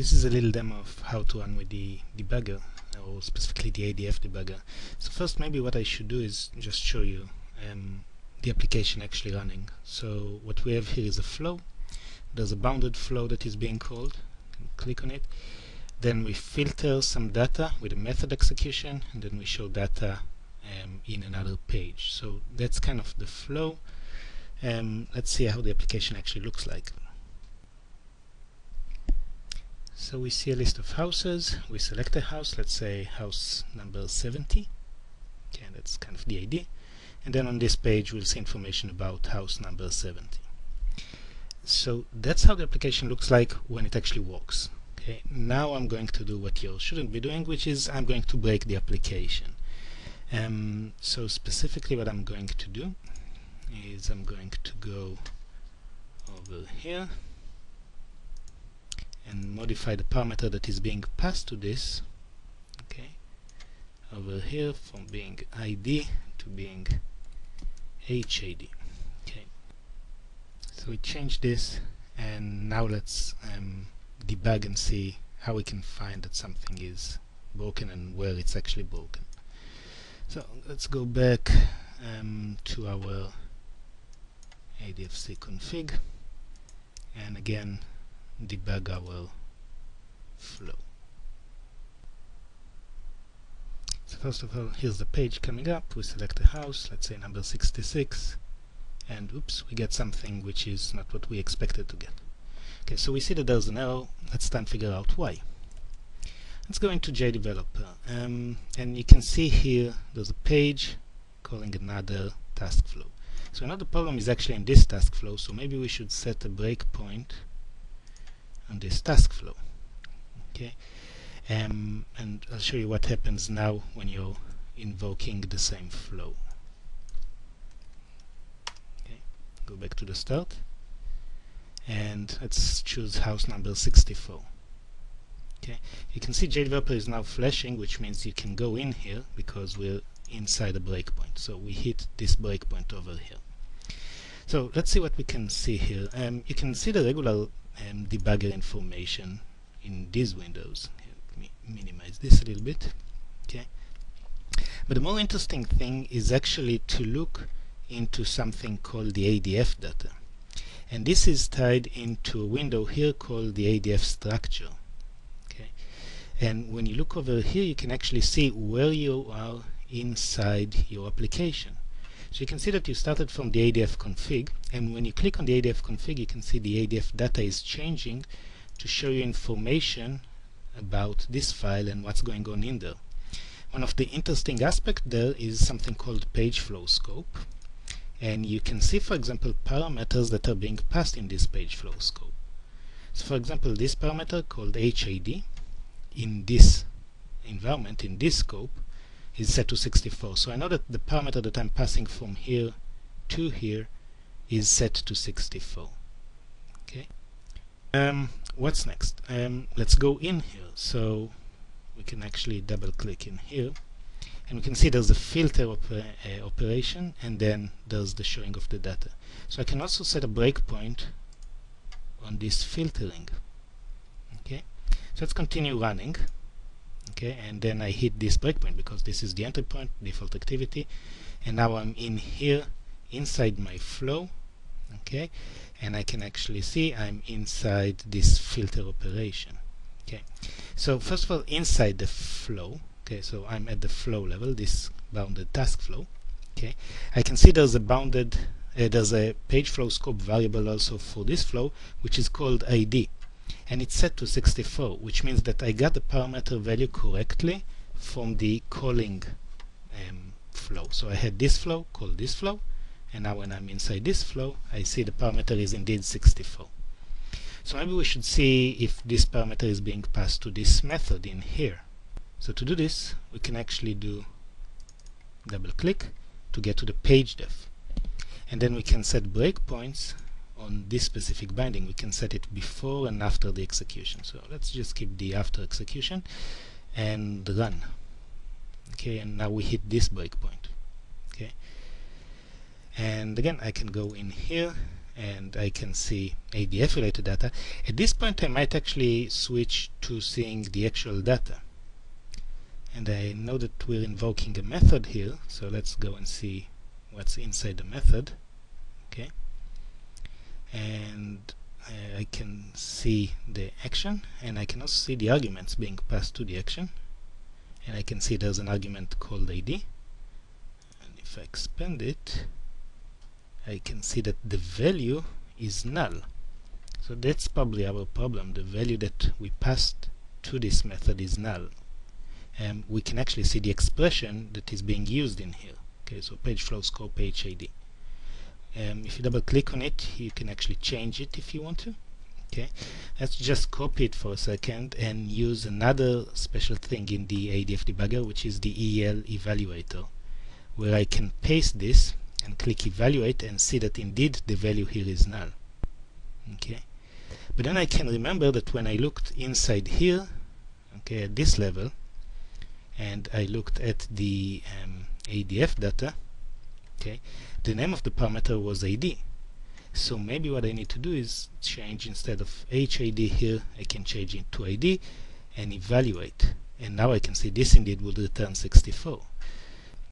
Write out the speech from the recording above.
this is a little demo of how to run with the debugger or specifically the ADF debugger. So first maybe what I should do is just show you um, the application actually running. So what we have here is a flow. There's a bounded flow that is being called. Click on it. Then we filter some data with a method execution and then we show data um, in another page. So that's kind of the flow. Um, let's see how the application actually looks like. So we see a list of houses, we select a house, let's say house number 70, okay, that's kind of the ID, and then on this page we'll see information about house number 70. So that's how the application looks like when it actually works. Okay, now I'm going to do what you shouldn't be doing, which is I'm going to break the application. Um, so specifically what I'm going to do is I'm going to go over here and modify the parameter that is being passed to this okay over here from being id to being HID. okay so we change this and now let's um, debug and see how we can find that something is broken and where it's actually broken so let's go back um, to our ADFC config and again debug our flow. So first of all, here's the page coming up. We select a house, let's say number 66, and oops, we get something which is not what we expected to get. Okay, so we see that there's an error. Let's try and figure out why. Let's go into JDeveloper, um, and you can see here there's a page calling another task flow. So another problem is actually in this task flow, so maybe we should set a breakpoint this task flow. Okay? Um, and I'll show you what happens now when you're invoking the same flow. Okay? Go back to the start. And let's choose house number 64 okay? You can see JDeveloper is now flashing which means you can go in here because we're inside a breakpoint. So we hit this breakpoint over here. So let's see what we can see here. Um, you can see the regular um, debugger information in these windows. Let me minimize this a little bit. Okay. But the more interesting thing is actually to look into something called the ADF data. And this is tied into a window here called the ADF structure. Okay. And when you look over here, you can actually see where you are inside your application. So you can see that you started from the ADF config and when you click on the ADF config you can see the ADF data is changing to show you information about this file and what's going on in there. One of the interesting aspects there is something called page flow scope and you can see for example parameters that are being passed in this page flow scope. So for example this parameter called HID in this environment, in this scope, is set to 64. So I know that the parameter that I'm passing from here to here is set to 64. Okay. Um, what's next? Um, let's go in here. So we can actually double click in here and we can see there's a filter uh, operation and then there's the showing of the data. So I can also set a breakpoint on this filtering. Okay, so let's continue running okay and then I hit this breakpoint because this is the entry point default activity and now I'm in here inside my flow okay and I can actually see I'm inside this filter operation okay. So first of all inside the flow okay so I'm at the flow level this bounded task flow okay. I can see there's a bounded uh, there's a page flow scope variable also for this flow which is called ID and it's set to 64 which means that I got the parameter value correctly from the calling um, flow. So I had this flow called this flow and now when I'm inside this flow I see the parameter is indeed 64 so maybe we should see if this parameter is being passed to this method in here. So to do this we can actually do double click to get to the page def and then we can set breakpoints on this specific binding we can set it before and after the execution so let's just keep the after execution and run okay and now we hit this breakpoint okay and again I can go in here and I can see ADF related data. At this point I might actually switch to seeing the actual data. And I know that we're invoking a method here, so let's go and see what's inside the method. And I can see the action, and I can also see the arguments being passed to the action. And I can see there's an argument called ID. And if I expand it, I can see that the value is null. So that's probably our problem. The value that we passed to this method is null. And we can actually see the expression that is being used in here. Okay, so page flow scope HID. Um, if you double click on it, you can actually change it if you want to. Okay, let's just copy it for a second and use another special thing in the ADF debugger, which is the EL evaluator, where I can paste this and click evaluate and see that indeed the value here is null okay but then I can remember that when I looked inside here okay at this level and I looked at the um, ADF data okay? The name of the parameter was ID so maybe what I need to do is change instead of HID here I can change it to ID and evaluate. And now I can see this indeed will return 64